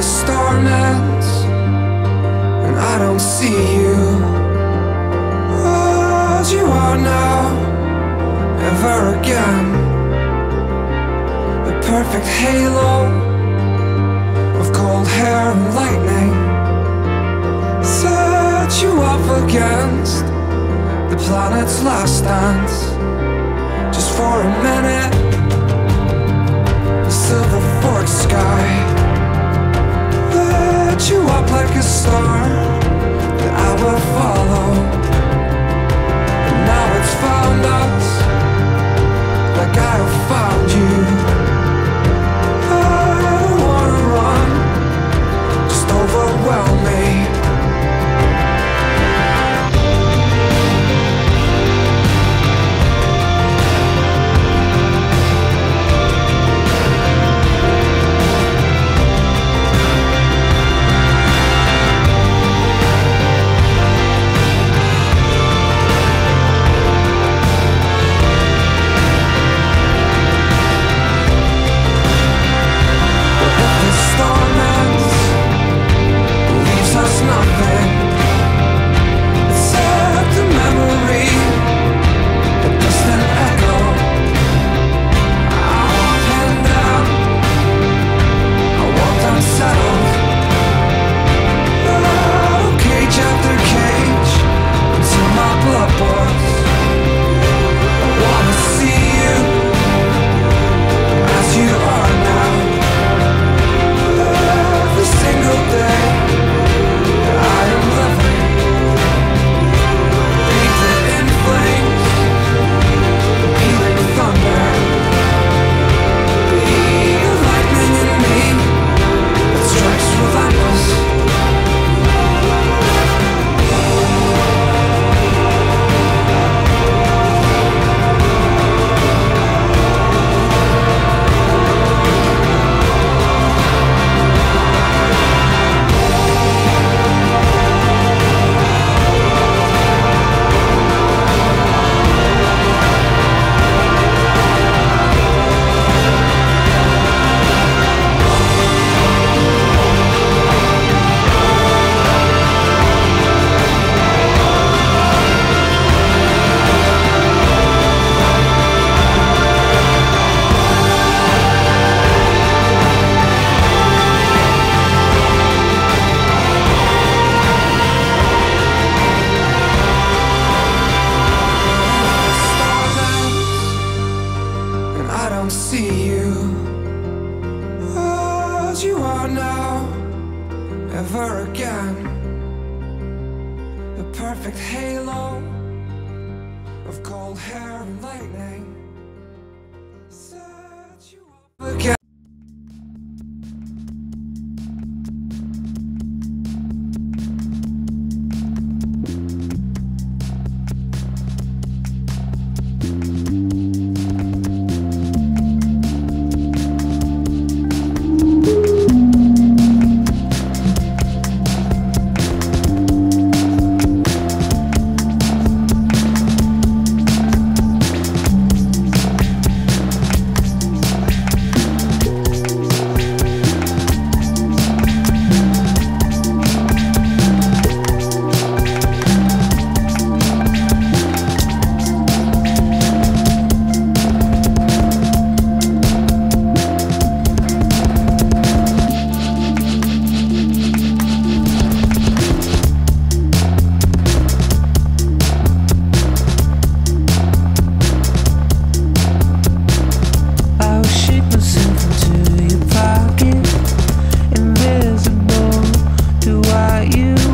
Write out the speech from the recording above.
the storm ends and I don't see you. as you are now, ever again. The perfect halo of cold hair and lightning set you up against the planet's last dance. Just for a minute, the silver. Lit you up like a star that I will follow. And now it's found us like I have found you. Cold hair and lightning to what you